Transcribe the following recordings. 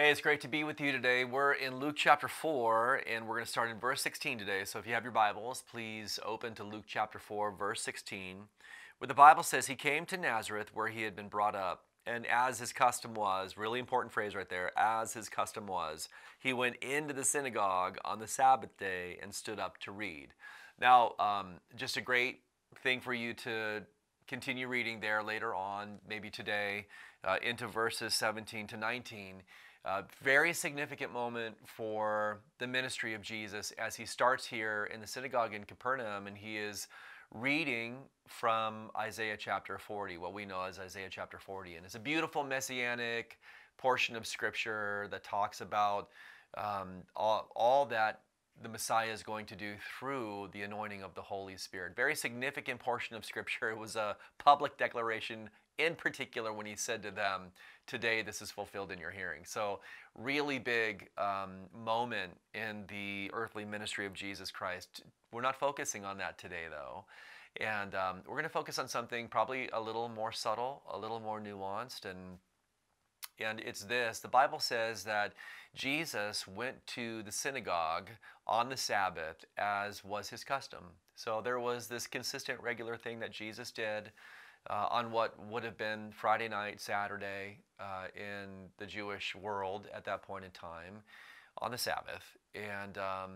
Hey, it's great to be with you today. We're in Luke chapter 4, and we're going to start in verse 16 today. So if you have your Bibles, please open to Luke chapter 4, verse 16, where the Bible says, He came to Nazareth where he had been brought up. And as his custom was, really important phrase right there, as his custom was, he went into the synagogue on the Sabbath day and stood up to read. Now, um, just a great thing for you to continue reading there later on, maybe today, uh, into verses 17 to 19. Uh, very significant moment for the ministry of Jesus as he starts here in the synagogue in Capernaum and he is reading from Isaiah chapter 40, what we know as Isaiah chapter 40. And it's a beautiful messianic portion of scripture that talks about um, all, all that the Messiah is going to do through the anointing of the Holy Spirit. Very significant portion of scripture. It was a public declaration in particular when he said to them, Today this is fulfilled in your hearing. So, really big um, moment in the earthly ministry of Jesus Christ. We're not focusing on that today, though. And um, we're going to focus on something probably a little more subtle, a little more nuanced, and and it's this the Bible says that Jesus went to the synagogue on the Sabbath as was his custom. So there was this consistent, regular thing that Jesus did uh, on what would have been Friday night, Saturday uh, in the Jewish world at that point in time on the Sabbath. And, um,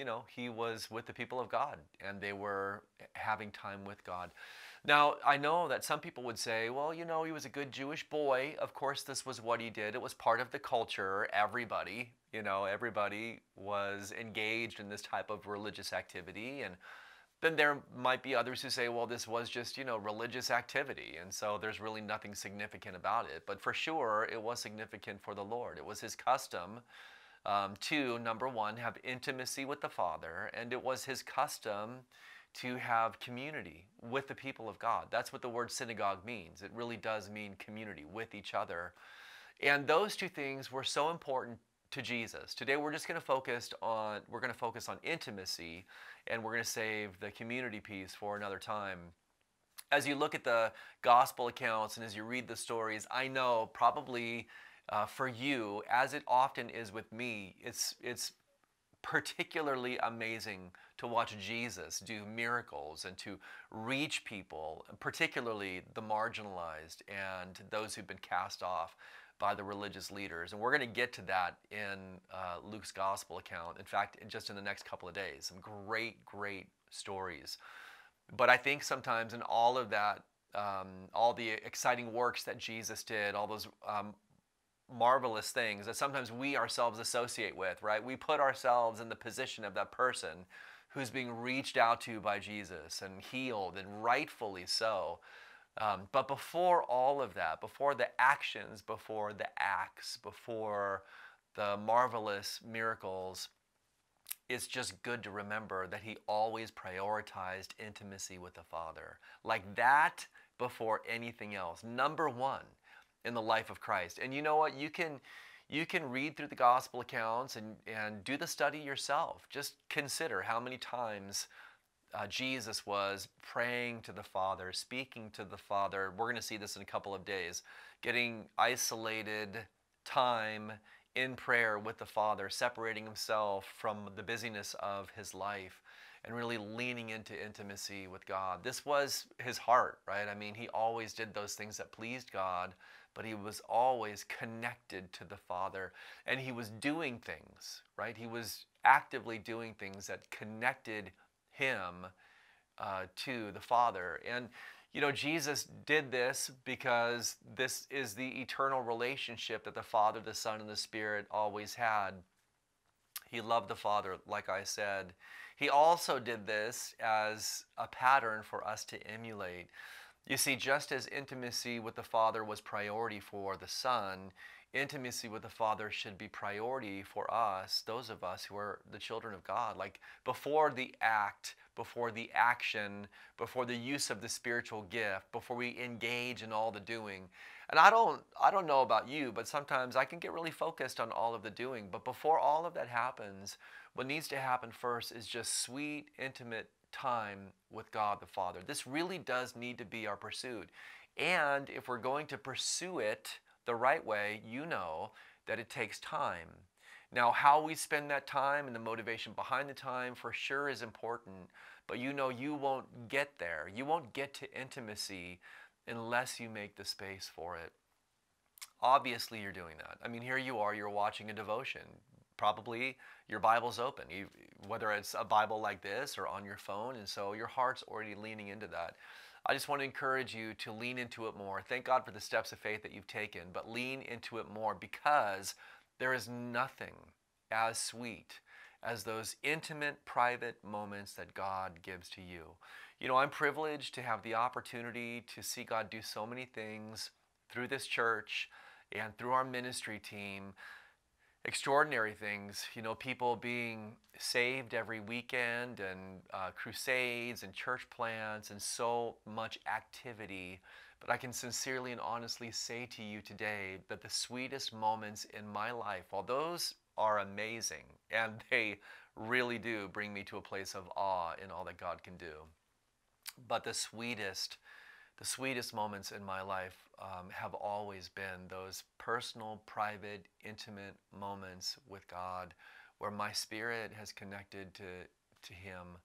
you know, he was with the people of God and they were having time with God. Now, I know that some people would say, well, you know, he was a good Jewish boy. Of course, this was what he did. It was part of the culture. Everybody, you know, everybody was engaged in this type of religious activity. And then there might be others who say, well, this was just, you know, religious activity, and so there's really nothing significant about it. But for sure, it was significant for the Lord. It was his custom um, to, number one, have intimacy with the Father, and it was his custom to have community with the people of God. That's what the word synagogue means. It really does mean community with each other. And those two things were so important to Jesus. Today we're just going to focus on we're going to focus on intimacy and we're going to save the community piece for another time. As you look at the gospel accounts and as you read the stories, I know probably uh, for you, as it often is with me, it's it's particularly amazing to watch Jesus do miracles and to reach people, particularly the marginalized and those who've been cast off by the religious leaders. And we're going to get to that in uh, Luke's gospel account. In fact, just in the next couple of days, some great, great stories. But I think sometimes in all of that, um, all the exciting works that Jesus did, all those um, marvelous things that sometimes we ourselves associate with, right? We put ourselves in the position of that person who's being reached out to by Jesus and healed, and rightfully so. Um, but before all of that, before the actions, before the acts, before the marvelous miracles, it's just good to remember that he always prioritized intimacy with the Father. Like that before anything else. Number one in the life of Christ. And you know what? You can you can read through the gospel accounts and, and do the study yourself. Just consider how many times uh, Jesus was praying to the Father, speaking to the Father. We're going to see this in a couple of days. Getting isolated time in prayer with the Father, separating himself from the busyness of his life and really leaning into intimacy with God. This was his heart, right? I mean, he always did those things that pleased God, but he was always connected to the Father and he was doing things, right? He was actively doing things that connected him uh, to the Father. And, you know, Jesus did this because this is the eternal relationship that the Father, the Son, and the Spirit always had. He loved the Father, like I said. He also did this as a pattern for us to emulate. You see, just as intimacy with the Father was priority for the Son, intimacy with the Father should be priority for us, those of us who are the children of God. Like before the act, before the action, before the use of the spiritual gift, before we engage in all the doing. And I don't I don't know about you, but sometimes I can get really focused on all of the doing. But before all of that happens, what needs to happen first is just sweet, intimate time with God the Father. This really does need to be our pursuit. And if we're going to pursue it, the right way, you know that it takes time. Now, how we spend that time and the motivation behind the time for sure is important, but you know you won't get there. You won't get to intimacy unless you make the space for it. Obviously, you're doing that. I mean, here you are, you're watching a devotion. Probably your Bible's open, you, whether it's a Bible like this or on your phone, and so your heart's already leaning into that. I just want to encourage you to lean into it more. Thank God for the steps of faith that you've taken, but lean into it more because there is nothing as sweet as those intimate, private moments that God gives to you. You know, I'm privileged to have the opportunity to see God do so many things through this church and through our ministry team. Extraordinary things, you know, people being saved every weekend and uh, crusades and church plants and so much activity. But I can sincerely and honestly say to you today that the sweetest moments in my life, while those are amazing and they really do bring me to a place of awe in all that God can do, but the sweetest, the sweetest moments in my life um, have always been those personal, private, intimate moments with God where my spirit has connected to, to Him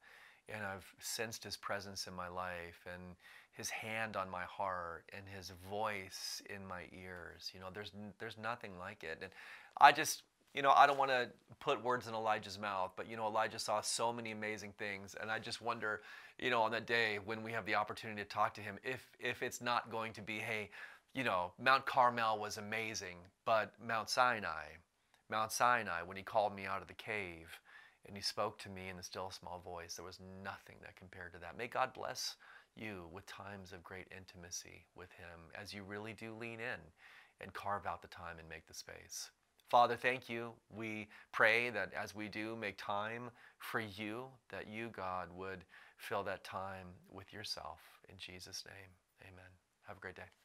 and I've sensed His presence in my life and His hand on my heart and His voice in my ears. You know, there's, there's nothing like it. And I just, you know, I don't want to put words in Elijah's mouth, but, you know, Elijah saw so many amazing things. And I just wonder, you know, on that day when we have the opportunity to talk to him, if, if it's not going to be, hey, you know, Mount Carmel was amazing, but Mount Sinai, Mount Sinai, when he called me out of the cave and he spoke to me in the still small voice, there was nothing that compared to that. May God bless you with times of great intimacy with him as you really do lean in and carve out the time and make the space. Father, thank you. We pray that as we do make time for you, that you, God, would fill that time with yourself. In Jesus' name, amen. Have a great day.